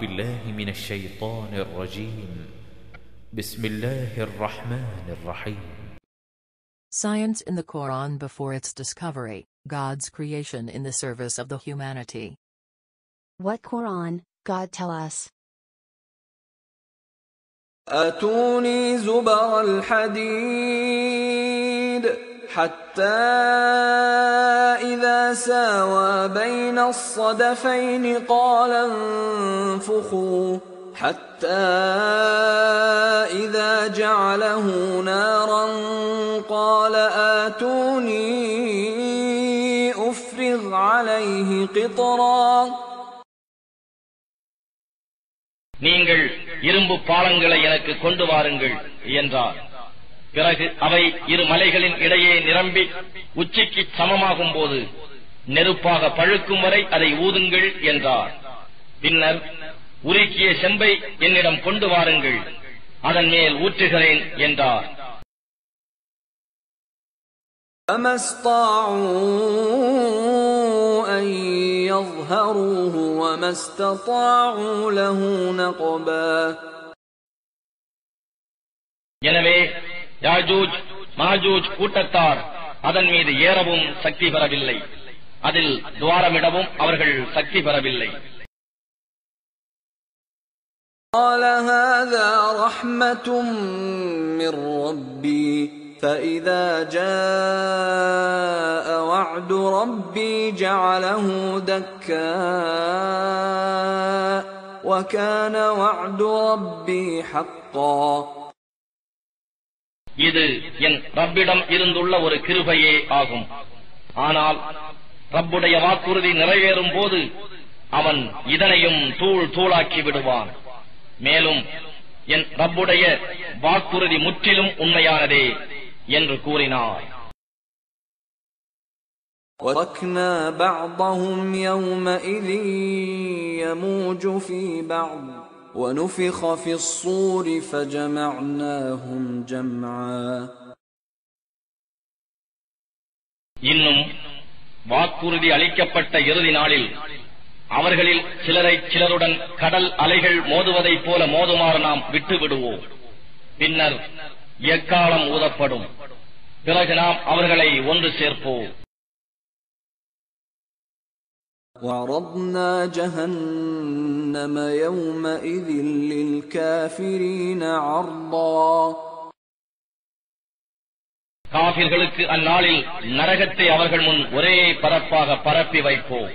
بالله من الشيطان الرجيم بسم الله الرحمن الرحيم Science in the Quran before its discovery, God's creation in the service of the humanity. What Quran, God tell us? آتوني زبر الحديد حتى إذا ساوى بين الصدفين قال انفخوا حتى إذا جعله نارا قال آتوني أفرغ عليه قطرا நீங்கள் இரும்பு பாலங்களை எனக்கு கொண்டு வாருங்கள் என்றார் பிறகு அவை இரு மலைகளின் இடையே நிரம்பி உச்சிக்கு சமமாகும் போது நெருப்பாக பழுக்கும் வரை அதை ஊதுங்கள் என்றார் பின்னர் உருக்கிய செம்பை என்னிடம் கொண்டு வாருங்கள் அதன் மேல் ஊற்றுகிறேன் என்றார் فما استطاعوا أن يظهروه وما استطاعوا له نقبا எனவே யாஜூஜ் மாஜூஜ் கூட்டத்தார் அதன் மீது ஏறவும் சக்தி பெறவில்லை அதில் துவாரமிடவும் அவர்கள் சக்தி பெறவில்லை قال هذا رحمة من ربي فإذا جاء وعد ربي جعله دكاء وكان وعد ربي حقا இது என் ரப்பிடம் இருந்துள்ள ஒரு கிருபையே ஆகும் ஆனால் ரப்புடைய வாக்குறுதி நிறைவேறும் போது அவன் இதனையும் தூள் தூளாக்கி விடுவான் மேலும் என் ரப்புடைய வாக்குறுதி முற்றிலும் உண்மையானதே என்று கூறினார் وتركنا بعضهم يومئذ يموج في بعض ونفخ في الصور فجمعناهم جمعا இன்னும் வாக்குறுதி அளிக்கப்பட்ட இறுதி நாளில் அவர்களில் சிலரை சிலருடன் கடல் அலைகள் மோதுவதைப் போல மோதுமாறு நாம் விட்டு விடுவோம் பின்னர் எக்காலம் ஊதப்படும் பிறகு நாம் அவர்களை ஒன்று சேர்ப்போம் وعرضنا جهنم يومئذ للكافرين عرضا காபிர்களுக்கு அந்நாளில் நரகத்தை அவர்கள் முன் ஒரே பரப்பாக பரப்பி வைப்போம்